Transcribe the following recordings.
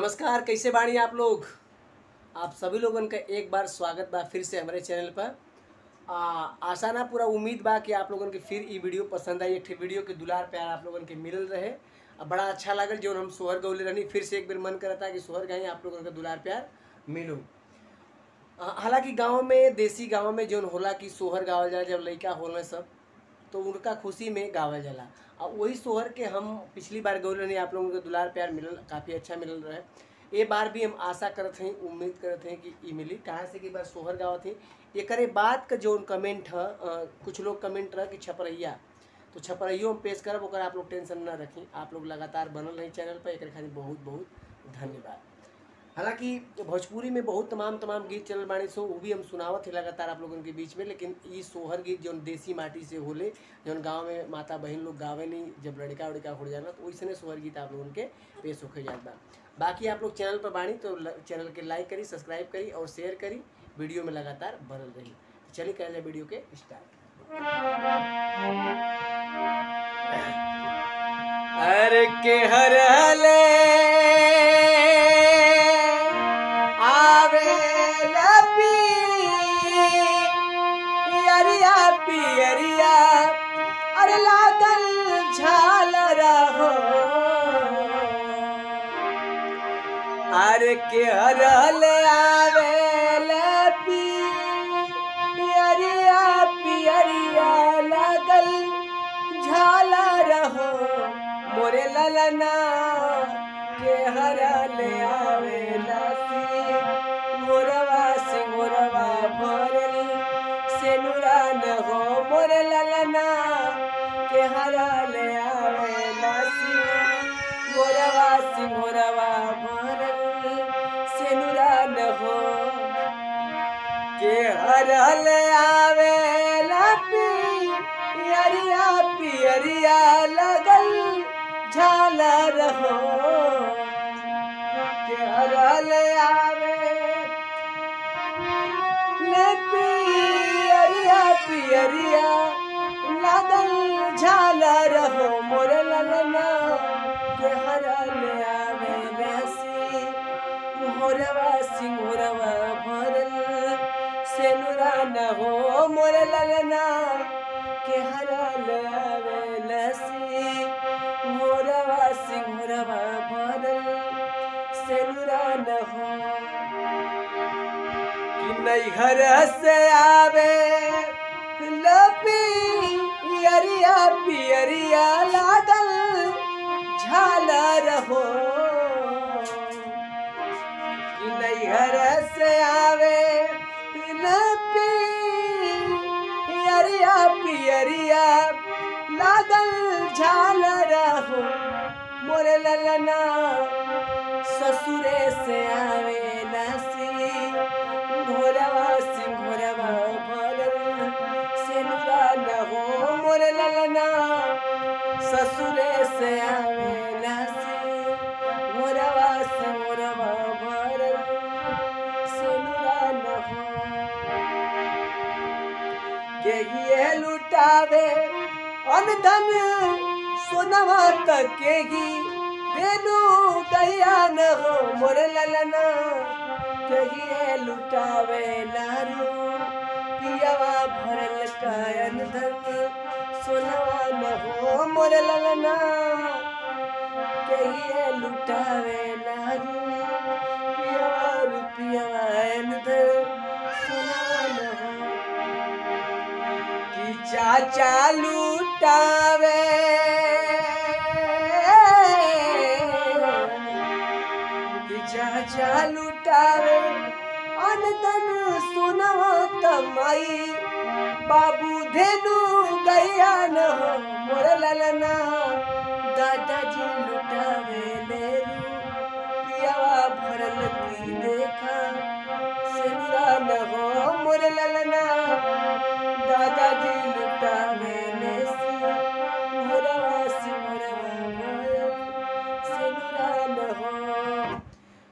नमस्कार कैसे बाणी आप लोग? आप सभी लोगन का एक बार स्वागत बा फिर से हमारे चैनल पर। आ, आशा ना पूरा उम्मीद बा कि आप लोगन के फिर ये वीडियो पसंद आई एक वीडियो के दुलार प्यार आप लोगन के मिलल रहे। बड़ा अच्छा लागल जो हम सोहर गौले रहनी फिर से एक बार मन करता कि सोहर गाई आप लोगन का दुलार प्यार मिलूँ। हालाँकि गाँव में देसी गाँव में जो होला कि सोहर गावल जाला जब लड़का होला सब तो उनका खुशी में गावल जाला। वही सोहर के हम पिछली बार गौर रहनी आप लोगों को दुलार प्यार मिलल, काफ़ी अच्छा मिलल रहे ये बार भी हम आशा करत हई उम्मीद करत हई कि ई मिली। कहाँ से कि बार सोहर गावत हई एक बात का जो कमेंट है कुछ लोग कमेंट रह कि छपरैया। तो छपरैयो हम पेश करब आप लोग टेंशन ना रखी। आप लोग लगातार बनल रही चैनल पर। एक खातिर बहुत बहुत धन्यवाद। हालाँकि भोजपुरी में बहुत तमाम तमाम गीत चलल बानी सो, वो भी हम सुनावत है लगातार आप लोगन के बीच में, लेकिन ई सोहर गीत जौन देसी माटी से होले जौन गाँव में माता बहन लोग गावे नहीं, जब लड़का उड़का हो जाना तो वैसने सोहर गीत आप लोगन के पेश होके जात बाकी आप लोग चैनल पर बानी तो चैनल के लाइक करी, सब्सक्राइब करी और शेयर करी, वीडियो में लगातार बनल रही। तो चलिए कर ले वीडियो के स्टार्ट। अरे के हर हले अरे के हर आवेला पियरिया पियरिया लागल, झाला रहो, मोरे ललना के हर ले आवे। के हरल आवे पियरिया पियरिया लगल झालर हो के हरल आवे पियरिया पियरिया लगल झालर हो मोर ललना न हो, मोर ललना के हरल आवे लसी। मोरवा सिंगोरवा भरल सेनुरा न हो। कि से आवे, लपी पियरिया पियरिया लागल झालर रहो। कि नैहर से आवे पियरिया, लादल झाल रहो। मोरे ललना, ससुरे से आवे नसी। घोरवा सिंघोरवा भरल सेनुरा न हो। मोरे ललना, ससुरे से आवे लुटावे। अनधन सोनवा तकेगी देनु कहिया न हो मोर ललना। कहिए लुटावे लारू। पियावा भरल कायन धन सोनवा न हो मोर ललना। कहिए लुटावे लारू। पियावा रुपियावा एन धन चाचा लुटावे। चाचा लुटावे। अनदन सुनवा तमाई बाबू धेनु गैया न मोर ललना दादाजी लुटावे लेरू पियावा भरल की देखा। सिंदा न हो मोर ललना दादाजी लुटावे लेसी मोरवा सिमरवा भरल सिंदा न हो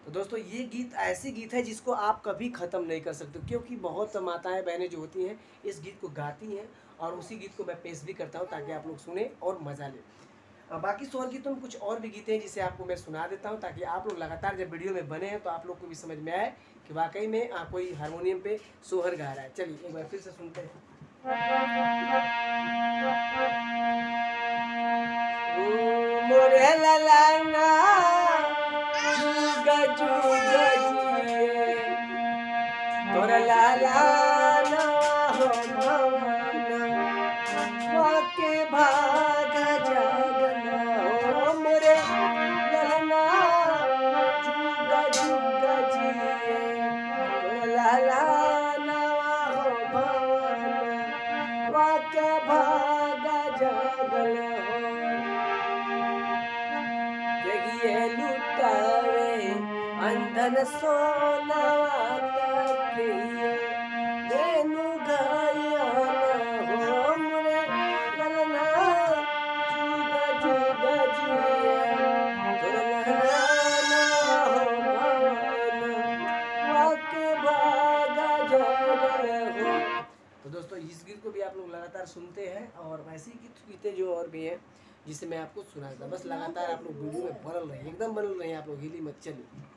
तो दोस्तों, ये गीत ऐसी गीत है जिसको आप कभी ख़त्म नहीं कर सकते, क्योंकि बहुत माताएँ, बहनें जो होती हैं, इस गीत को गाती हैं और उसी गीत को मैं पेश भी करता हूँ ताकि आप लोग सुने और मज़ा लें। बाकी सोहर गीतों में कुछ और भी गीते हैं जिसे आपको मैं सुना देता हूँ ताकि आप लोग लगातार जब वीडियो में बने हैं तो आप लोग को भी समझ में आए कि वाकई में कोई हारमोनियम पे सोहर गा रहा है। चलिए, एक बार फिर से सुनते हैं। मोरे ललाना जुगा जुगा जिए तोर लालाना अंधन सोना तो दोस्तों, इस गीत को भी आप लोग लगातार सुनते हैं और वैसे ही गीत गीतें जो और भी हैं, जिसे मैं आपको सुना था बस लगातार आप लोग वीडियो में बनल रहे हैं, एकदम बनल रहे हैं आप लोग, हिली मत चलिए।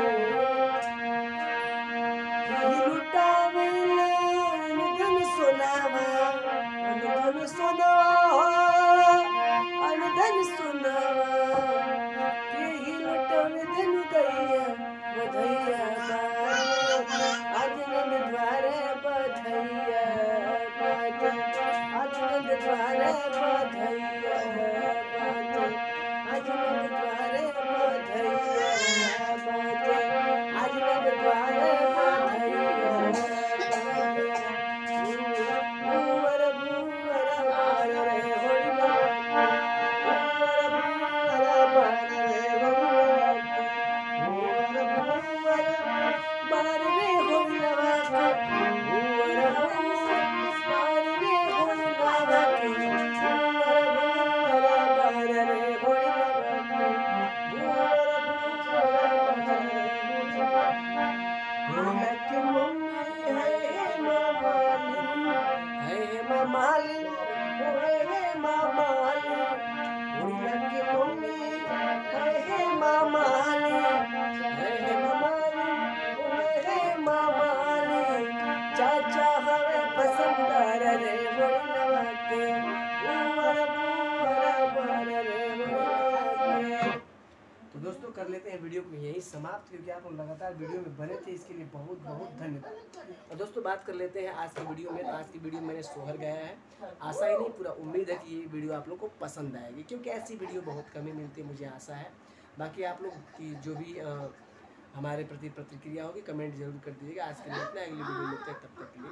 Bye. चाचा हवे पसंदार रे बोलवा के उमर रे तो दोस्तों कर लेते हैं वीडियो को यहीं समाप्त क्योंकि आप लोग लगातार वीडियो में बने थे इसके लिए बहुत बहुत धन्यवाद। और दोस्तों बात कर लेते हैं आज की वीडियो में। तो आज की वीडियो मैंने सोहर गया है। आशा ही नहीं पूरा उम्मीद है कि ये वीडियो आप लोग को पसंद आएगी क्योंकि ऐसी वीडियो बहुत कम ही मिलती है मुझे आशा है। बाकी आप लोग की जो भी अ, हमारे प्रति प्रतिक्रिया होगी, कमेंट ज़रूर कर दीजिएगा। आज के लिए इतना। अगली वीडियो मिलते हैं, तब तक के लिए।